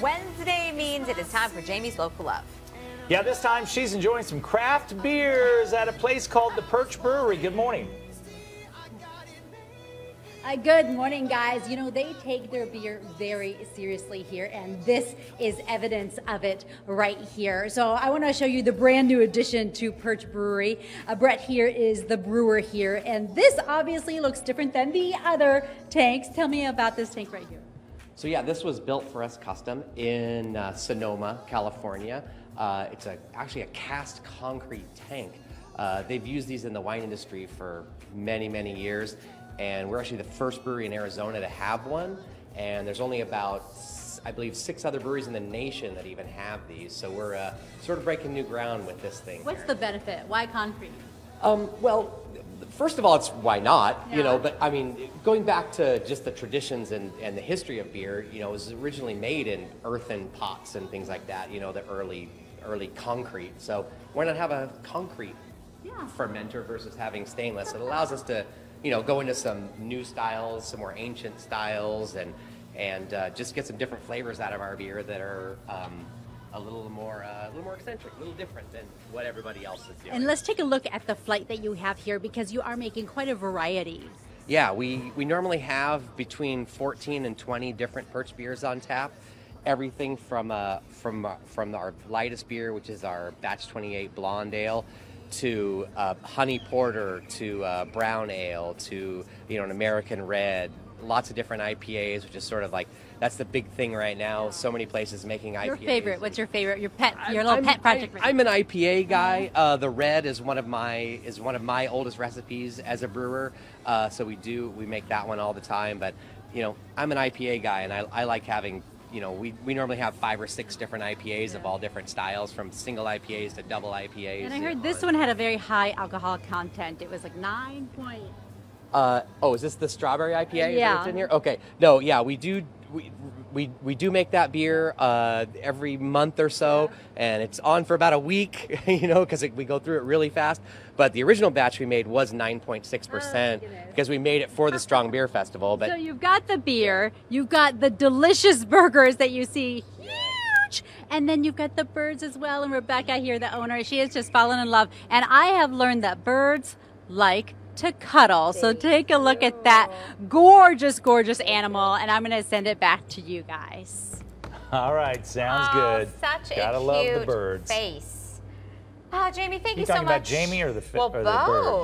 Wednesday means it is time for Jaime's Local Love. Yeah, this time she's enjoying some craft beers at a place called the Perch Brewery. Good morning. Uh, good morning, guys. You know, they take their beer very seriously here, and this is evidence of it right here. So, I want to show you the brand new addition to Perch Brewery. Uh, Brett here is the brewer here, and this obviously looks different than the other tanks. Tell me about this tank right here. So yeah, this was built for us custom in uh, Sonoma, California. Uh, it's a, actually a cast concrete tank. Uh, they've used these in the wine industry for many, many years, and we're actually the first brewery in Arizona to have one. And there's only about, I believe, six other breweries in the nation that even have these. So we're uh, sort of breaking new ground with this thing. What's the benefit? Why concrete? Um, well, first of all, it's why not, Yeah. you know, but I mean, going back to just the traditions and, and the history of beer, you know, it was originally made in earthen pots and things like that, you know, the early, early concrete. So why not have a concrete Yeah. fermenter versus having stainless? It allows us to, you know, go into some new styles, some more ancient styles, and, and uh, just get some different flavors out of our beer that are um, a little more, uh, a little more eccentric, a little different than what everybody else is doing. And let's take a look at the flight that you have here because you are making quite a variety. Yeah, we, we normally have between 14 and 20 different perch beers on tap. Everything from uh, from uh, from our lightest beer, which is our batch 28 blonde ale, to uh, honey porter, to uh, brown ale, to you know an American red. Lots of different IPAs, which is sort of like that's the big thing right now. So many places making IPAs. Your favorite? What's your favorite? Your pet? Your little I'm- pet project? I, right I'm an IPA guy. Uh, the red is one of my is one of my oldest recipes as a brewer. Uh, so we do we make that one all the time. But you know, I'm an IPA guy, and I, I like having. You know, we, we normally have five or six different IPAs of all different styles, from single IPAs to double IPAs. And I heard this one had a very high alcohol content. It was like nine point. Uh, oh, is this the strawberry IPA Yeah. that's in here? Okay. No, yeah, we do. We, we, we do make that beer uh, every month or so, and it's on for about a week, you know, because we go through it really fast. But the original batch we made was 9.6% goodness. because we made it for the Strong Beer Festival. But so you've got the beer, you've got the delicious burgers that you see huge, and then you've got the birds as well. And Rebecca here, the owner, she has just fallen in love. And I have learned that birds like to cuddle. So take a look at that gorgeous, gorgeous animal, and I'm going to send it back to you guys. All right, sounds Oh, good. Such Gotta a love cute the birds. face. Oh, Jaime, thank You you so talking about Jaime or the well, or the bird? both.